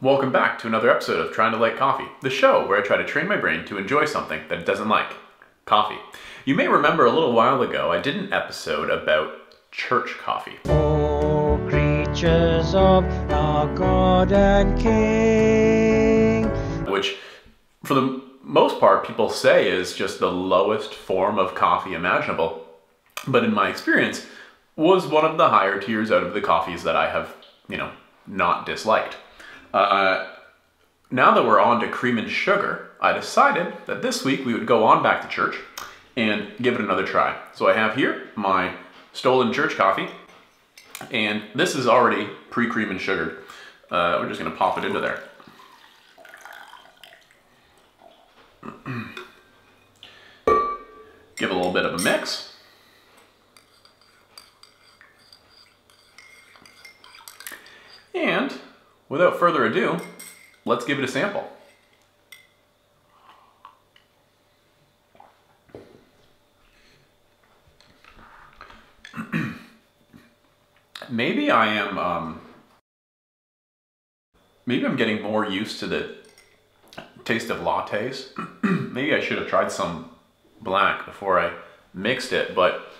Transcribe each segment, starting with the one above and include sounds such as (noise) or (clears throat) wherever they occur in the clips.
Welcome back to another episode of Trying to Like Coffee, the show where I try to train my brain to enjoy something that it doesn't like coffee. You may remember a little while ago I did an episode about church coffee. O creatures of our God and King. which for the most part people say is just the lowest form of coffee imaginable but in my experience was one of the higher tiers out of the coffees that i have you know not disliked uh, now that we're on to cream and sugar i decided that this week we would go on back to church and give it another try. So i have here my stolen church coffee and this is already pre-cream and sugared. Uh, we're just to pop it into there. (clears throat) Give a little bit of a mix. And without further ado, let's give it a sample. (clears throat) maybe I am, um, maybe I'm getting more used to the taste of lattes. (clears throat) maybe I should have tried some black before I mixed it, but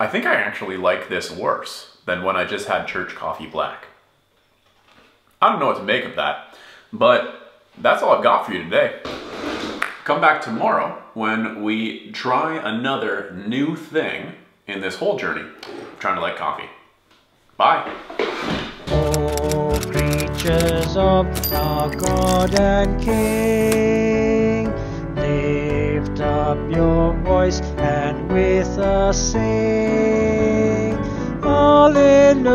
I think I actually like this worse than when I just had church coffee black. I don't know what to make of that, but that's all I've got for you today. Come back tomorrow when we try another new thing in this whole journey of trying to like coffee. Bye. Creatures of our God and King. Lift up your voice and with us sing. Hallelujah.